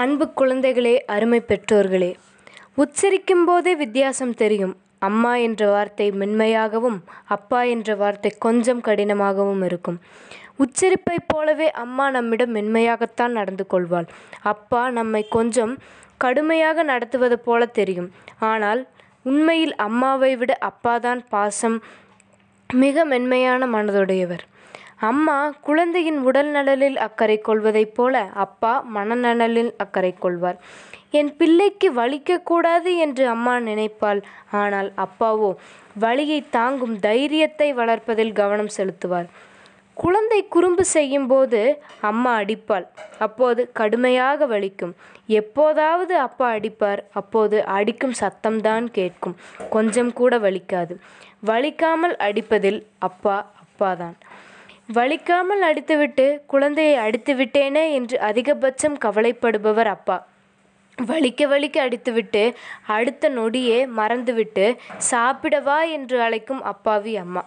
அன்பு குழந்தைகளே அருமை பெற்றோர்களே உச்சரிக்கும் போதே வித்தியாசம் தெரியும். அம்மா என்ற வார்த்தை மென்மையாகவும் அப்பா என்ற வார்த்தை கொஞ்சம் கடினமாகவும் இருக்கும். உச்சரிப்பைப் போலவே அம்மா நம்மிடம் மென்மையாகத்தான் நடந்து கொள்வாள். அப்பா நம்மை கொஞ்சம் கடுமையாக நடத்துவது போல தெரியும். ஆனால் உண்மையில் அம்மாவை விட அப்பாதான் பாசம் மிக மென்மையான மனதுடையவர். அம்மா குழந்தையின் உடல் நலனில் அக்கறை கொள்வதைப் போல அப்பா மனநலனில் அக்கறை கொள்வார். என் பிள்ளைக்கு வலிக்கக்கூடாது என்று அம்மா நினைப்பாள். ஆனால் அப்பாவோ வலியை தாங்கும் தைரியத்தை வளர்ப்பதில் கவனம் செலுத்துவார். குழந்தை குறும்பு செய்யும்போது அம்மா அடிப்பாள். அப்போது கடுமையாக வலிக்கும். எப்போதாவது அப்பா அடிப்பார். அப்போது அடிக்கும் சத்தம்தான் கேட்கும். கொஞ்சம் கூட வலிக்காது. வலிக்காமல் அடிப்பதில் அப்பா அப்பாதான். வலிக்காமல் அடித்துவிட்டு குழந்தையை அடித்து விட்டேனே என்று அதிகபட்சம் கவலைப்படுபவர் அப்பா. வலிக்க வலிக்க அடித்துவிட்டு அடுத்த நொடியே மறந்துவிட்டு சாப்பிடவா? என்று அழைக்கும் அப்பாவி அம்மா.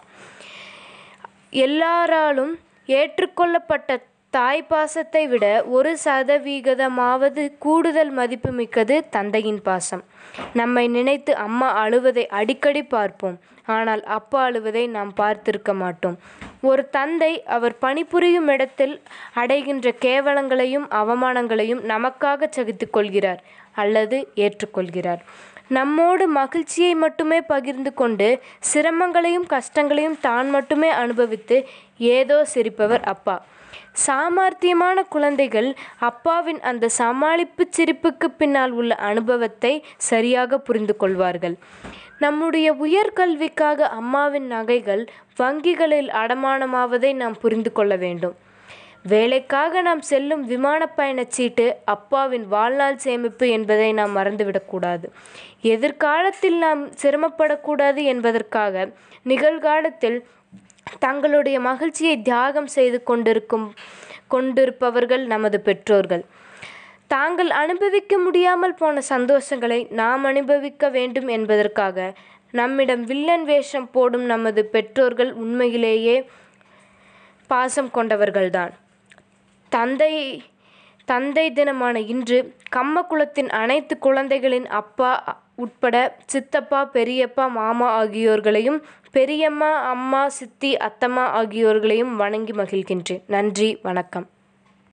எல்லாராலும் ஏற்றுக்கொள்ளப்பட்ட தாய் பாசத்தை விட ஒரு சதவிகிதமாவது கூடுதல் மதிப்புமிக்கது தந்தையின் பாசம். நம்மை நினைத்து அம்மா அழுவதை அடிக்கடி பார்ப்போம். ஆனால் அப்பா அழுவதை நாம் பார்த்திருக்க மாட்டோம். ஒரு தந்தை அவர் பணிபுரியும் இடத்தில் அடைகின்ற கேவலங்களையும் அவமானங்களையும் நமக்காக சகித்து கொள்கிறார் அல்லது ஏற்றுக்கொள்கிறார். நம்மோடு மகிழ்ச்சியை மட்டுமே பகிர்ந்து கொண்டு சிரமங்களையும் கஷ்டங்களையும் தான் மட்டுமே அனுபவித்து ஏதோ சிரிப்பவர் அப்பா. சாமர்த்தியமான குழந்தைகள் அப்பாவின் அந்த சமாளிப்பு சிரிப்புக்கு பின்னால் உள்ள அனுபவத்தை சரியாக புரிந்து கொள்வார்கள். நம்முடைய உயர்கல்விக்காக அம்மாவின் நகைகள் வங்கிகளில் அடமானமாவதை நாம் புரிந்து கொள்ள வேண்டும். வேலைக்காக நாம் செல்லும் விமான பயணச்சீட்டு அப்பாவின் வாழ்நாள் சேமிப்பு என்பதை நாம் மறந்துவிடக்கூடாது. எதிர்காலத்தில் நாம் சிரமப்படக்கூடாது என்பதற்காக நிகழ்காலத்தில் தங்களுடைய மகிழ்ச்சியை தியாகம் செய்து கொண்டிருக்கும் கொண்டிருப்பவர்கள் நமது பெற்றோர்கள். தாங்கள் அனுபவிக்க முடியாமல் போன சந்தோஷங்களை நாம் அனுபவிக்க வேண்டும் என்பதற்காக நம்மிடம் வில்லன் வேஷம் போடும் நமது பெற்றோர்கள் உண்மையிலேயே பாசம் கொண்டவர்கள்தான். தந்தை தந்தை தினமான இன்று கம்மக்குளத்தின் அனைத்து குழந்தைகளின் அப்பா உட்பட சித்தப்பா பெரியப்பா மாமா ஆகியோர்களையும் பெரியம்மா அம்மா சித்தி அத்தம்மா ஆகியோர்களையும் வணங்கி மகிழ்கின்றேன். நன்றி வணக்கம்.